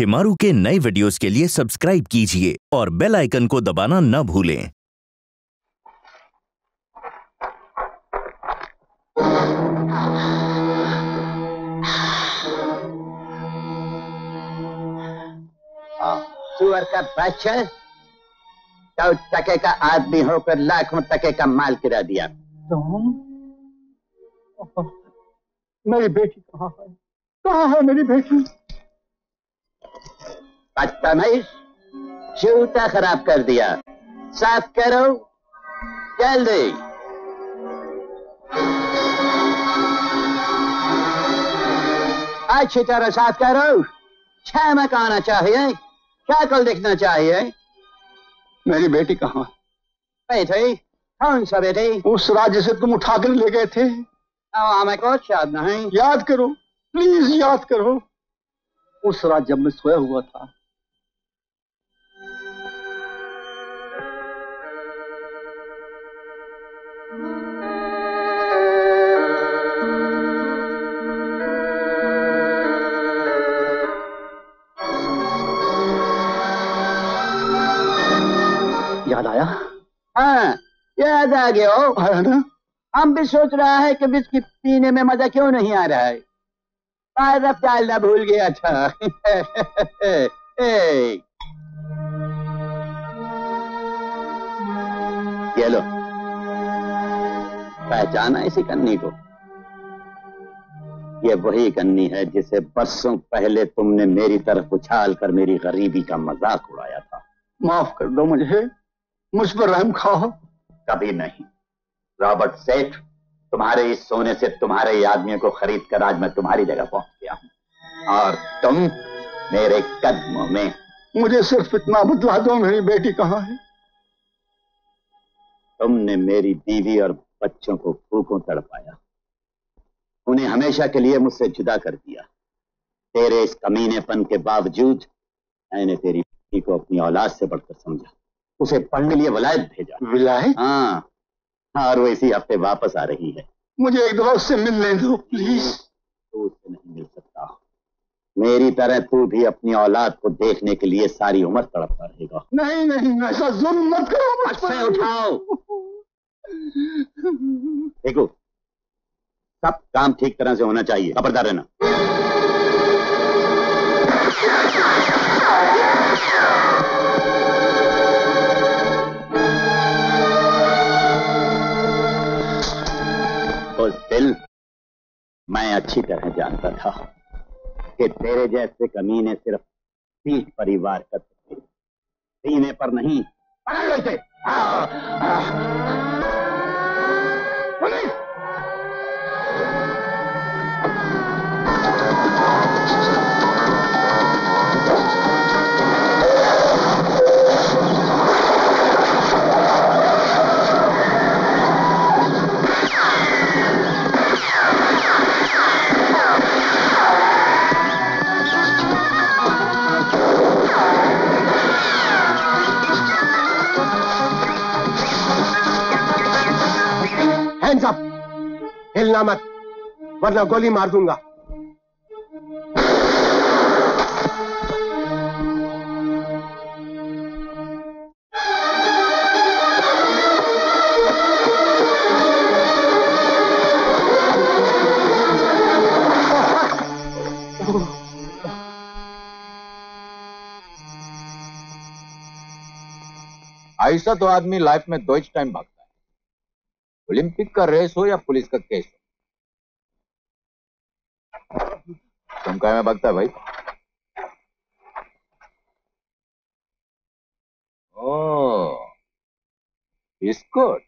शिमारू के नए वीडियोस के लिए सब्सक्राइब कीजिए और बेल आइकन को दबाना न भूलें। सुअर का बच्चा? सौ टके का आदमी होकर लाखों टके का माल गिरा दिया। तुम? मेरी बेटी कहाँ है? कहाँ है मेरी बेटी? बदतमीज जूता खराब कर दिया। साफ़ करो। जल्दी। अच्छी तरह साफ़ करो। चमक आना चाहिए। शक्ल दिखना चाहिए? मेरी बेटी कहाँ? है बेटी कौन सा बेटी? उस राज्य से तुम उठा कर ले गए थे। हमें कुछ याद नहीं। याद करो। प्लीज़ याद करो। उस रात जब मैं सोया हुआ था। याद आया? हाँ याद आ गया हो आया ना हम भी सोच रहा है कि बिस्किट पीने में मज़ा क्यों नहीं आ रहा है? बर्फ़ डालना भूल गया था ये लो। पहचाना इसी कन्नी को। ये वही कन्नी है जिसे बरसों पहले तुमने मेरी तरफ़ उछाल कर मेरी गरीबी का मज़ाक उड़ाया था। माफ़ कर दो मुझे। मुझ पर रहम खाओ। कभी नहीं। रॉबर्ट सेठ तुम्हारे इस सोने से तुम्हारे ही आदमियों को खरीद कर आज मैं तुम्हारी जगह पहुँच गया हूँ। और तुम मेरे कदमों में। मुझे सिर्फ़ इतना बदला दो मेरी बेटी कहाँ है? तुमने मेरी बीवी और बच्चों को भूखों तड़पाया। उन्हें हमेशा के लिए मुझसे जुदा कर दिया। तेरे इस कमीनेपन के बावजूद मैंने तेरी बेटी को अपनी औलाद से बढ़कर समझा। उसे पढ़ने लिए वलायत भेजा। विलायत? हाँ। और वो इसी हफ़्ते वापस आ रही है। मुझे एक दफ़ा उससे मिलने दो प्लीज़ तू उससे नहीं मिल सकता। मेरी तरह तू भी अपनी औलाद को देखने के लिए सारी उम्र तड़पता रहेगा। नहीं नहीं ऐसा जुल्म मत करो मुझ हाथ से पर। उठाओ। देखो सब काम ठीक तरह से होना चाहिए। खबरदार रहना। मैं अच्छी तरह जानता था कि तेरे जैसे कमीने सिर्फ़ पीठ परिवार थे सीने पर नहीं, पकड़। वरना गोली मार दूँगा। ऐसा तो आदमी लाइफ में दो टाइम भागता है। ओलंपिक का रेस हो या पुलिस का केस हो तुम क्या में भागता भाई? ओ बिस्कुट?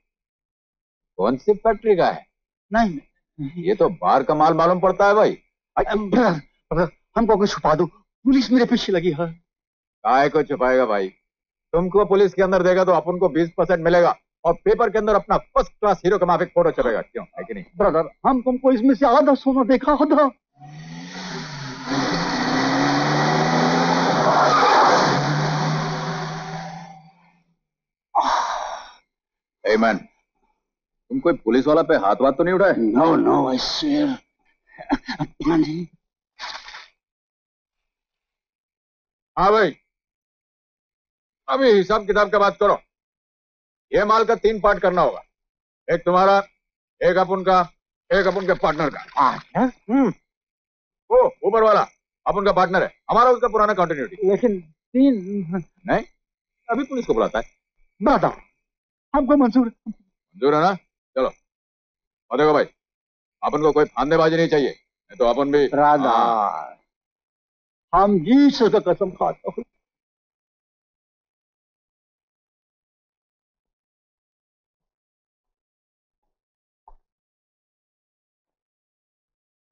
कौन सी फैक्ट्री का है? नहीं। ये तो बाहर का माल मालूम पड़ता है भाई। हमको कुछ छुपा दो। पुलिस मेरे पीछे लगी है। काय को छुपाएगा भाई? तुमको पुलिस के अंदर देगा तो अपन को बीस परसेंट मिलेगा और पेपर के अंदर अपना फ़र्स्ट क्लास हीरो का माफिक फ़ोटो छपेगा। क्यों? है कि नहीं? ब्रदर हम तुमको इसमें से आधा सोना देखा आधा ए मैन तुम कोई पुलिस वाला पे हाथ वाथ तो नहीं उठाए? नो नो आई स्वेयर हाँ भाई। अभी हिसाब किताब का बात करो। ये माल का तीन पार्ट करना होगा। एक तुम्हारा एक अपन का एक अपन के पार्टनर का। हम्म। वो ऊपर वाला अपन उनका पार्टनर है। हमारा उसका पुराना कंटिन्यूटी लेकिन तीन नहीं अभी पुलिस को बुलाता है। बताओ हमको मंजूर मंजूर है ना? चलो। और देखो भाई अपन को कोई फांदेबाजी नहीं चाहिए। नहीं तो अपन भी राधा हाँ, हम जी से कसम खाता हूँ।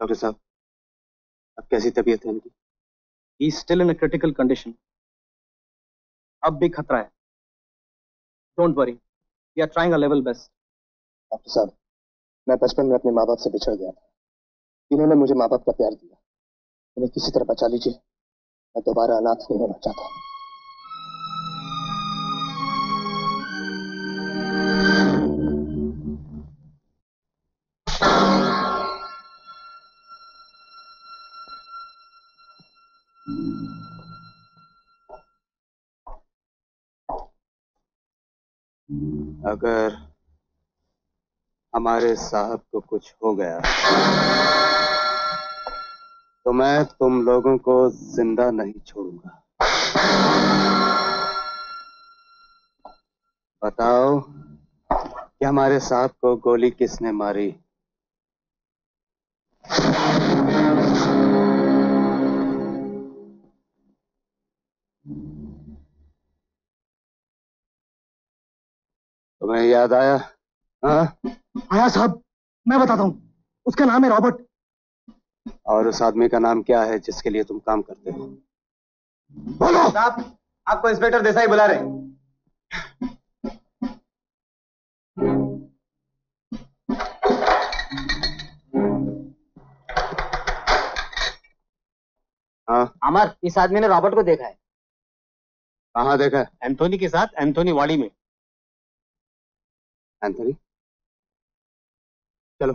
डॉक्टर साहब अब कैसी तबीयत है इनकी? He still in critical condition अब भी खतरा है। Don't worry we are trying a level best doctor साहब, मैं बचपन में अपने माँ बाप से बिछड़ गया था। इन्होंने मुझे माँ बाप का प्यार दिया। इन्हें किसी तरह बचा लीजिए। मैं दोबारा अनाथ नहीं होना चाहता। अगर हमारे साहब को कुछ हो गया तो मैं तुम लोगों को ज़िंदा नहीं छोड़ूँगा। बताओ कि हमारे साहब को गोली किसने मारी? तुम्हें याद आया? हाँ? आया साहब मैं बताता हूँ। उसका नाम है रॉबर्ट। और उस आदमी का नाम क्या है जिसके लिए तुम काम करते हो? बोलो! साहब आपको इंस्पेक्टर देसाई बुला रहे हैं। हाँ? अमर इस आदमी ने रॉबर्ट को देखा है। कहाँ देखा है? एंथोनी के साथ एंथोनी वाड़ी में। एंथनी चलो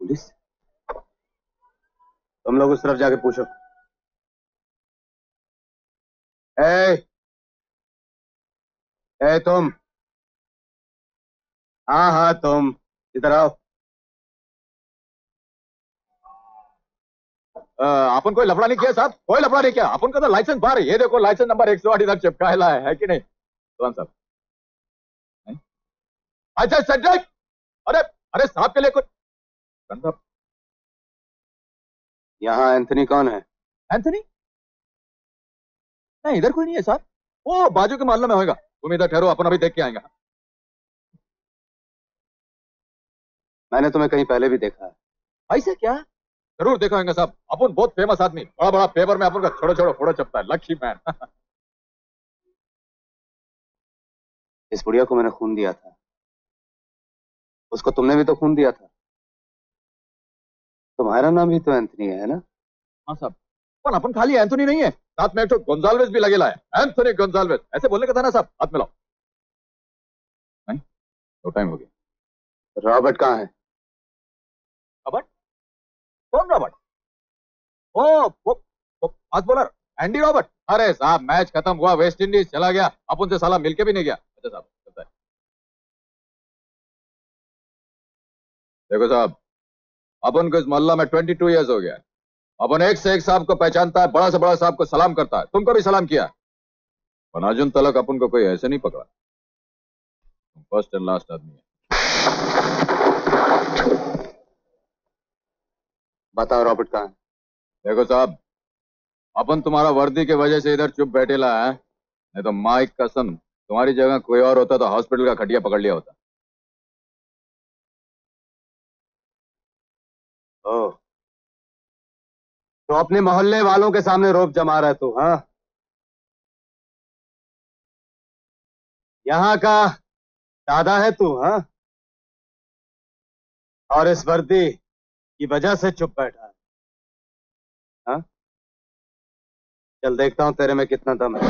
पुलिस तुम लोग उस तरफ़ जाके पूछो। ए! ए, तुम। हाँ हाँ तुम। इधर आओ। अपन कोई लफड़ा नहीं किया साहब? कोई लफड़ा नहीं किया। अपन का तो लाइसेंस बाहर है। ये देखो लाइसेंस नंबर एक सौ आठ इधर चिपकाएला है, है कि नहीं? तुरंत साहब। अच्छा सेंट्रिक अरे अरे साहब के लिए कुछ कंधा यहाँ एंथनी कौन है? एंथनी नहीं इधर कोई नहीं है साहब। वो बाजू के मोहल्ले में होगा तुम इधर ठहरो अपन अभी देख के आएँगे। मैंने तुम्हें कहीं पहले भी देखा है। ऐसे क्या? ज़रूर देखा होगा साहब। अपन बहुत फ़ेमस आदमी। बड़ा बड़ा पेपर में अपन का छोड़ो छोड़ो फोड़ो छपता है। लक्ष्मी मैन इस बुढ़िया को मैंने खून दिया था। उसको तुमने भी तो खून दिया था। तुम्हारा नाम भी तो एंथनी है ना? हाँ साहब। पर अपन खाली एंथोनी नहीं है। साथ में एक तो गोंजाल्वेस भी लगेला है एंथोनी गोंजाल्वेस ऐसे बोलने का था ना साहब। हाथ मिलाओ नहीं तो टाइम हो गया। रॉबर्ट कहाँ है? कौन रॉबर्ट ओ वो वो फास्ट बॉलर एंडी रॉबर्ट अरे साहब मैच खत्म हुआ वेस्ट इंडीज चला गया। अपन से साला मिलके भी नहीं गया। अच्छा साहब देखो साहब अपन को इस मोहल्ला में ट्वेंटी टू ईयर्स हो गया। अपन एक से एक साहब को पहचानता है, बड़ा से बड़ा साहब को सलाम करता है। तुमको भी सलाम किया। पनाजुन तलक अपन को कोई ऐसे नहीं पकड़ा। फ़र्स्ट एंड लास्ट आदमी है। बताओ रॉबर्ट कहाँ है? देखो साहब अपन तुम्हारा वर्दी के वजह से इधर चुप बैठेला है नहीं तो माइक कसम तुम्हारी जगह कोई और होता तो हॉस्पिटल का खटिया पकड़ लिया होता। ओ। तो अपने मोहल्ले वालों के सामने रोप जमा रहा है तू हाँ? यहाँ का दादा है तू हाँ? और इस वर्दी की वजह से चुप बैठा है हा? चल देखता हूँ तेरे में कितना दम है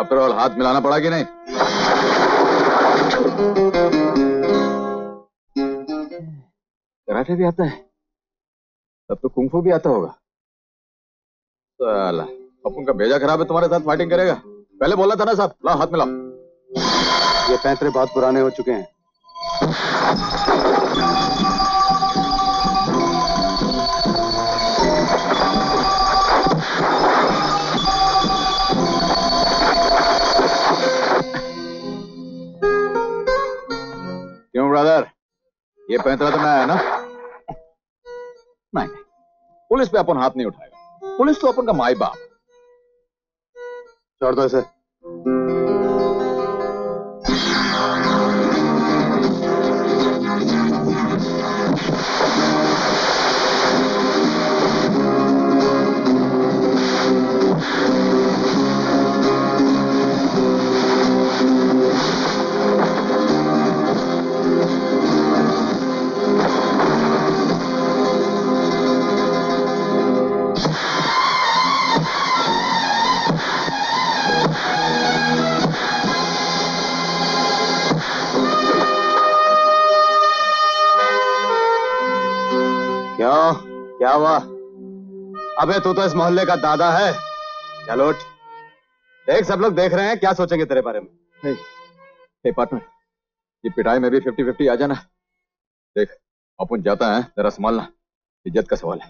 आफ्टर ऑल हाथ मिलाना पड़ा कि नहीं? कराटे भी आता है। तब तो कुंफू भी आता होगा। साला, अब उनका भेजा खराब है, तुम्हारे साथ फाइटिंग करेगा। पहले बोला था ना साहब, ला हाथ मिलाओ। ये पैंतरे बहुत पुराने हो चुके हैं। ये पैंतरा तो मैं है ना? नहीं नहीं पुलिस पे अपन हाथ नहीं उठाएगा। पुलिस तो अपन का माई बाप। छोड़ दो इसे। क्यों क्या हुआ? अबे, तू तो इस मोहल्ले का दादा है। चलो उठ। देख, सब लोग देख रहे हैं, क्या सोचेंगे तेरे बारे में। हे पार्टनर ये पिटाई में भी फिफ्टी फिफ्टी आ जाना। देख, अपन जाता है तेरा संभालना। इज़्ज़त का सवाल है।